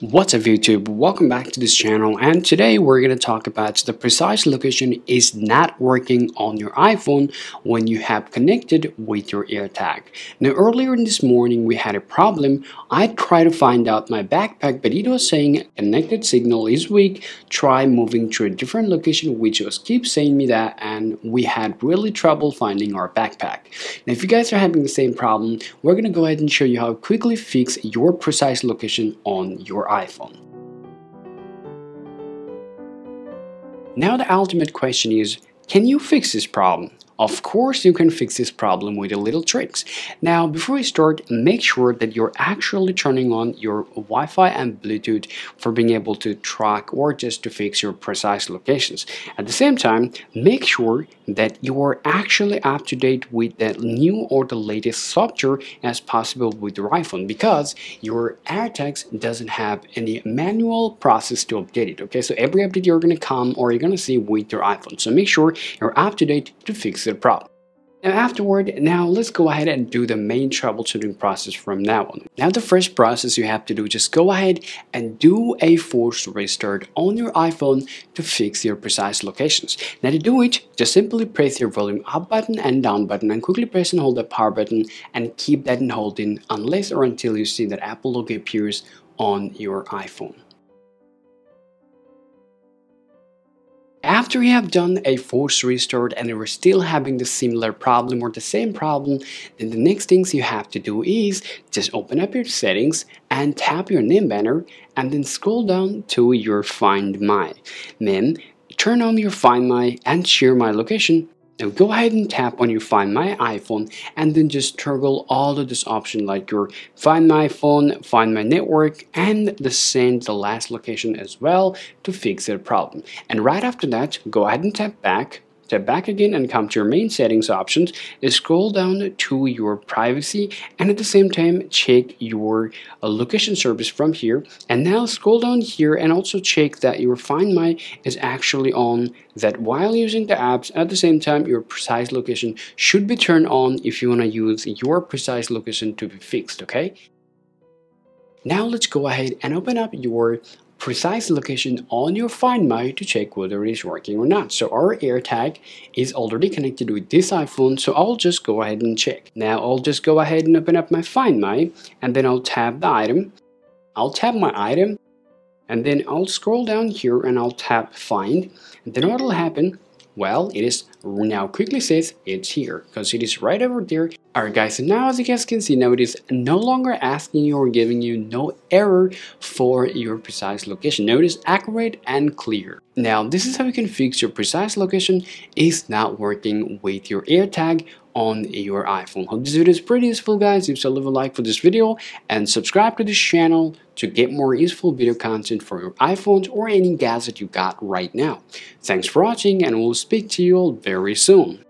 What's up YouTube? Welcome back to this channel and today we're going to talk about the precise location is not working on your iPhone when you have connected with your AirTag. Now earlier in this morning we had a problem. I tried to find out my backpack but it was saying connected signal is weak. Try moving to a different location which was keep saying me that and we had really trouble finding our backpack. Now if you guys are having the same problem we're going to go ahead and show you how to quickly fix your precise location on your iPhone. Now the ultimate question is, can you fix this problem? Of course you can fix this problem with a little tricks. Now before we start, make sure that you're actually turning on your Wi-Fi and Bluetooth for being able to track or just to fix your precise locations. At the same time, make sure that you are actually up to date with the new or the latest software as possible with your iPhone because your AirTags doesn't have any manual process to update it. Okay, so every update you're gonna come or you're gonna see with your iPhone. So make sure you're up to date to fix it problem. Now afterward, now let's go ahead and do the main troubleshooting process from now on. Now the first process you have to do, just go ahead and do a forced restart on your iPhone to fix your precise locations. Now to do it, just simply press your volume up button and down button and quickly press and hold the power button and keep that in holding unless or until you see that Apple logo appears on your iPhone. After you have done a force restart and you're still having the similar problem or the same problem, then the next things you have to do is just open up your settings and tap your name banner and then scroll down to your Find My. Then turn on your Find My and share my location now go ahead and tap on your Find My iPhone and then just toggle all of this option like your Find My phone, Find My network and the send the last location as well to fix the problem. And right after that, go ahead and tap back Step back again and come to your main settings options. Is scroll down to your privacy and at the same time check your uh, location service from here. And now scroll down here and also check that your Find My is actually on that while using the apps at the same time your precise location should be turned on if you want to use your precise location to be fixed, okay? Now let's go ahead and open up your precise location on your Find My to check whether it is working or not. So our AirTag is already connected with this iPhone, so I'll just go ahead and check. Now I'll just go ahead and open up my Find My, and then I'll tap the item. I'll tap my item, and then I'll scroll down here and I'll tap Find. And then what will happen well, it is now quickly says it's here because it is right over there. Alright guys, so now as you guys can see, now it is no longer asking you or giving you no error for your precise location. Now it is accurate and clear. Now this is how you can fix your precise location is not working with your AirTag on your iPhone. Hope this video is pretty useful guys. If so, leave a like for this video and subscribe to this channel to get more useful video content for your iPhones or any gadget you got right now. Thanks for watching and we'll speak to you all very soon.